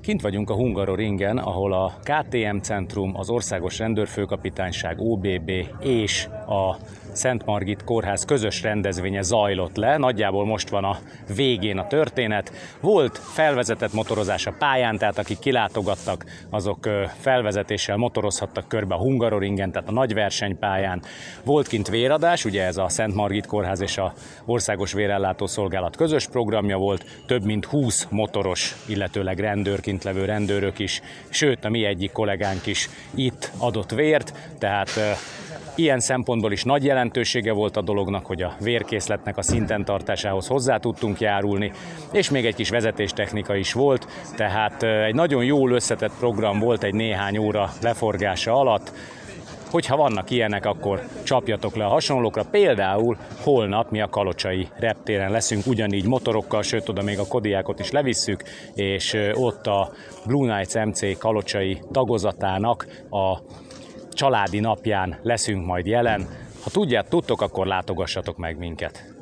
Kint vagyunk a Hungaroringen, ahol a KTM Centrum, az Országos Rendőrfőkapitányság, OBB és a Szent Margit Kórház közös rendezvénye zajlott le. Nagyjából most van a végén a történet. Volt felvezetett motorozás a pályán, tehát akik kilátogattak, azok felvezetéssel motorozhattak körbe a Hungaroringen, tehát a nagy versenypályán. Volt kint véradás, ugye ez a Szent Margit Kórház és a Országos Vérellátó Szolgálat közös programja volt, több mint 20 motoros, illetőleg rendőrként levő rendőrök is, sőt a mi egyik kollégánk is itt adott vért, tehát Ilyen szempontból is nagy jelentősége volt a dolognak, hogy a vérkészletnek a szinten tartásához hozzá tudtunk járulni, és még egy kis vezetéstechnika is volt, tehát egy nagyon jól összetett program volt egy néhány óra leforgása alatt, hogyha vannak ilyenek, akkor csapjatok le a hasonlókra. Például holnap mi a Kalocsai reptéren leszünk ugyanígy motorokkal, sőt oda még a Kodiákot is levisszük, és ott a Blue Knights MC Kalocsai tagozatának a családi napján leszünk majd jelen. Ha tudját, tudtok, akkor látogassatok meg minket.